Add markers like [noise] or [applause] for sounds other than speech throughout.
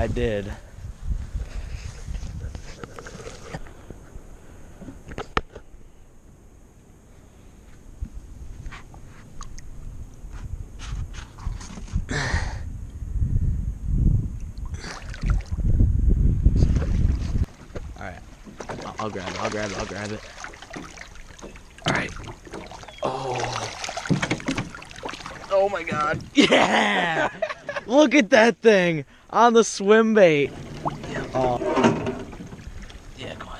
I did. Alright. I'll, I'll grab it, I'll grab it, I'll grab it. Alright. Oh. Oh my god. [laughs] Yeah! Look at that thing on the swim bait. Oh. Yeah, come on.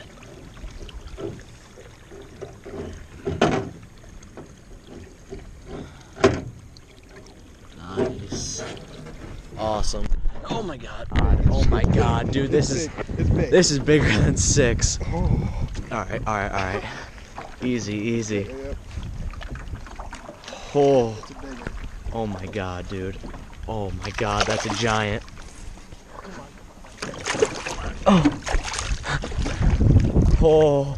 Nice. Awesome. Oh my god. Oh my god, dude, this is this is bigger than six. Oh. Alright, alright, alright. Easy, easy. Oh, it's a big one. oh my god, dude. Oh my god, that's a giant. Oh. Oh.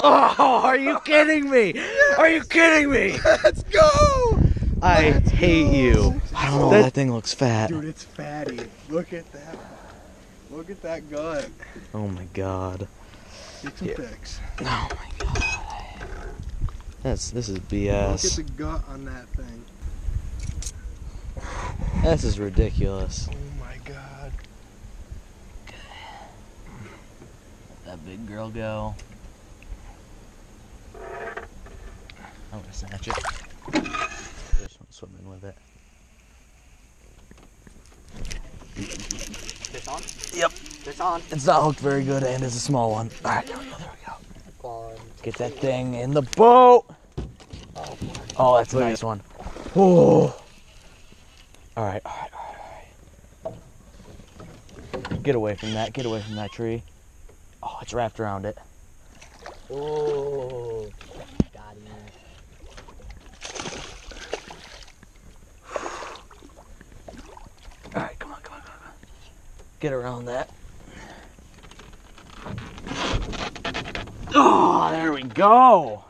Oh, are you kidding me? Are you kidding me? Let's go! I Let's hate go. you. I don't know. That- That thing looks fat. Dude, it's fatty. Look at that. Look at that gut. Oh my god. Get some Yeah. pics. Oh my god. That's this is BS. Look at BS. the gut on that thing. This is ridiculous. Oh my god. That big girl go. I'm gonna snatch it. Just wanna swim in with it. Fish on? Yep. Fish on. It's not hooked very good and it's a small one. Alright, there we go, there we go. Quality. Get that thing in the boat. Oh, oh that's a nice one. Oh. Alright, alright, alright, alright. Get away from that, get away from that tree. Oh, it's wrapped around it. Oh. Got him. Alright, come on, come on, come on, come on. Get around that. Oh, there we go.